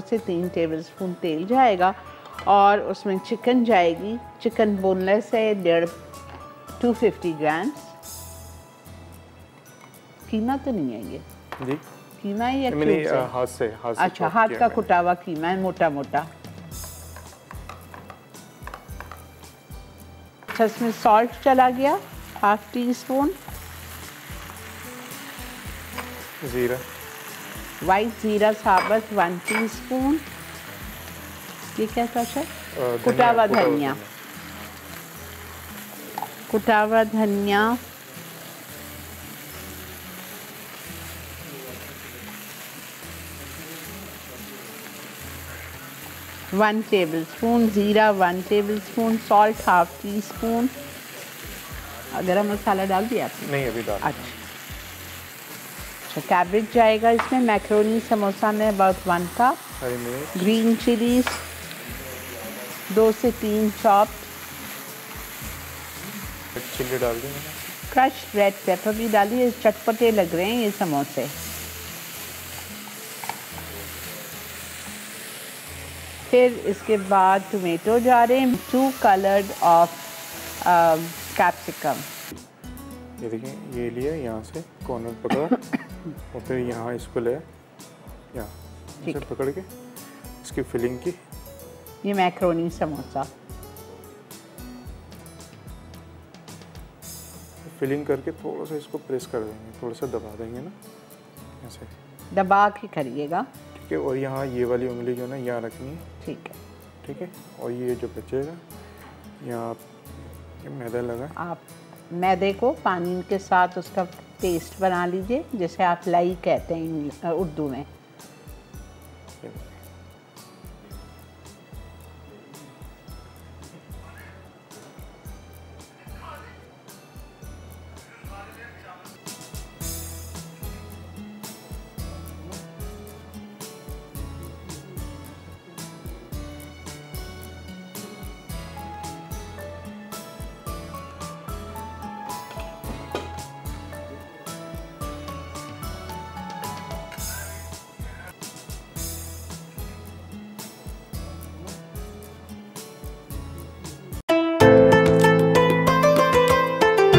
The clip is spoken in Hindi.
से तीन टेबल स्पून तेल जाएगा और उसमें चिकन जाएगी। चिकन बोनलेस है डेढ़ टू फिफ्टी ग्राम्स कीमा तो नहीं है ये। जी। कीमा ही या मैंने हाथ से हाथ से अच्छा हाथ का मैंने। कुटा हुआ कीमा है मोटा मोटा अच्छा इसमें सॉल्ट चला गया हाफ़ टी स्पून जीरा। वाइट जीरा साबुत वन टी स्पून ये क्या था सर कुटा हुआ धनिया कुटा हुआ धनिया। वन टेबल स्पून ज़ीरा one tablespoon salt half teaspoon गरम मसाला डाल दिया आपने? नहीं अभी डाल अच्छा। अच्छा कैबेज जाएगा इसमें मैक्रोनी समोसा में about one cup green chillies दो से तीन चॉप चिल्ली डाल दी क्रश रेड पेपर भी डालिए चटपटे लग रहे हैं ये समोसे। फिर इसके बाद टोमेटो जा रहे हैं टू कलर्ड ऑफ़ कैप्सिकम ये देखिए ये लिया यहाँ से कॉर्नर पकड़ा। और फिर यहाँ इसको ले यहाँ इसे पकड़ के इसकी फिलिंग की। ये मैक्रोनी समोसा। फिलिंग करके थोड़ा सा इसको प्रेस कर देंगे थोड़ा सा दबा देंगे ना। ऐसे दबा के करिएगा। ठीक है और यहाँ ये वाली उंगली जो है ना यहाँ रखनी है। ठीक है। ठीक है और ये जो बचेगा यहाँ मैदा लगा आप मैदे को पानी के साथ उसका पेस्ट बना लीजिए, जिसे आप लई कहते हैं उर्दू में।